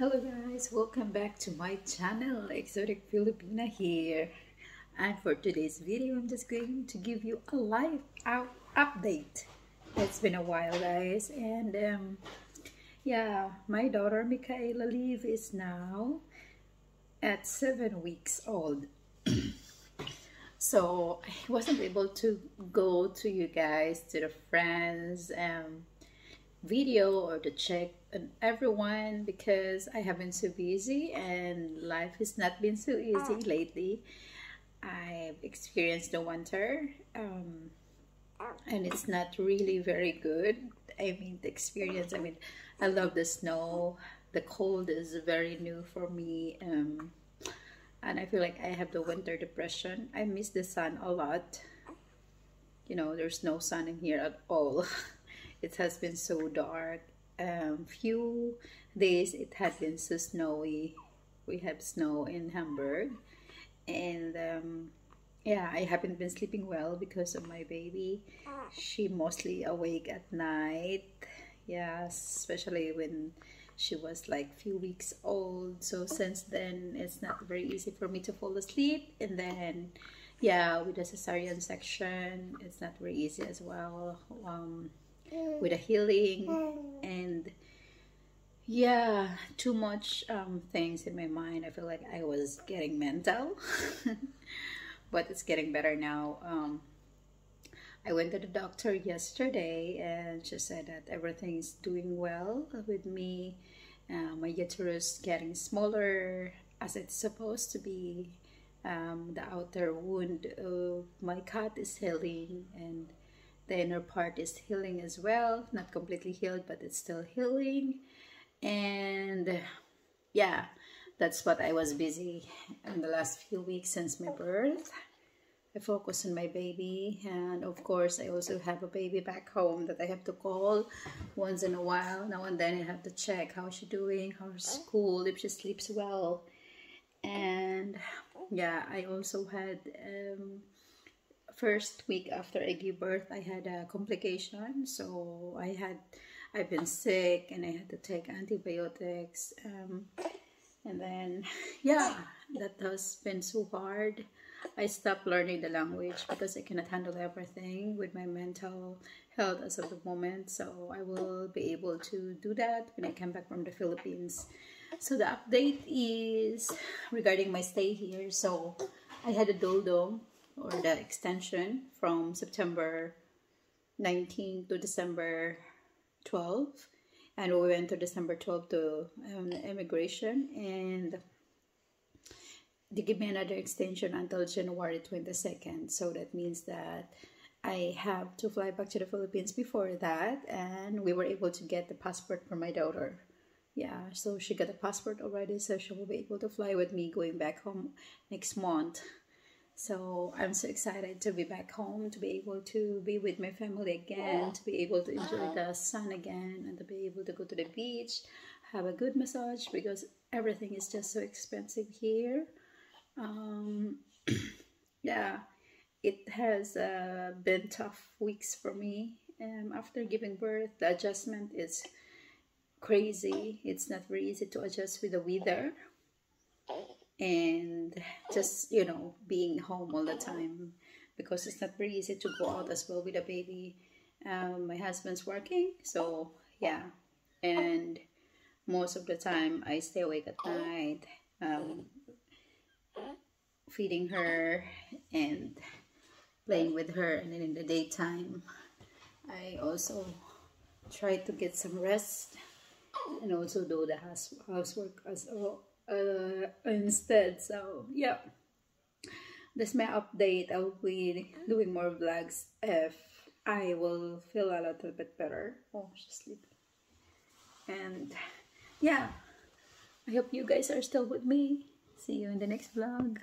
Hello guys, welcome back to my channel, Exotic Filipina here. And for today's video, I'm just going to give you a live out update. It's been a while guys and um, yeah, my daughter Michaela Liv is now at seven weeks old. so I wasn't able to go to you guys, to the friends, um, video or to check on everyone because I have been so busy and life has not been so easy ah. lately. I've experienced the winter um, and it's not really very good. I mean, the experience, I mean, I love the snow. The cold is very new for me. Um, and I feel like I have the winter depression. I miss the sun a lot. You know, there's no sun in here at all. it has been so dark um, few days it had been so snowy. We have snow in Hamburg and um, yeah I haven't been sleeping well because of my baby. She mostly awake at night. Yeah especially when she was like few weeks old. So since then it's not very easy for me to fall asleep. And then yeah with the cesarean section it's not very easy as well. Um, with a healing and yeah too much um, things in my mind. I feel like i was getting mental but it's getting better now. Um, i went to the doctor yesterday and she said that everything's doing well with me. Uh, my uterus getting smaller as it's supposed to be. Um, the outer wound of my cut is healing and the inner part is healing as well. Not completely healed but it's still healing. And yeah that's what I was busy in the last few weeks since my birth. I focus on my baby and of course I also have a baby back home that I have to call once in a while. Now and then I have to check how she's doing how's school if she sleeps well. And yeah I also had um, first week after I gave birth, I had a complication. So I had, I've been sick and I had to take antibiotics. Um, and then, yeah, that has been so hard. I stopped learning the language because I cannot handle everything with my mental health as of the moment. So I will be able to do that when I come back from the Philippines. So the update is regarding my stay here. So I had a Duldung or the extension from September 19 to December 12 and we went to December 12 to um, immigration. And they give me another extension until January 22nd so that means that I have to fly back to the Philippines before that. And we were able to get the passport for my daughter. Yeah so she got a passport already. So she will be able to fly with me going back home next month so I'm so excited to be back home, to be able to be with my family again, to be able to enjoy the sun again, and to be able to go to the beach, have a good massage because everything is just so expensive here. Um, yeah, it has uh, been tough weeks for me. Um, after giving birth, the adjustment is crazy. It's not very easy to adjust with the weather and just you know being home all the time because it's not very easy to go out as well with a baby. Um, my husband's working so yeah. And most of the time I stay awake at night um, feeding her and playing with her. And then in the daytime I also try to get some rest and also do the house housework as well uh, instead. So yeah, that's my update. I'll be doing more vlogs if I will feel a little bit better. Oh, she's sleeping. And yeah, I hope you guys are still with me. See you in the next vlog.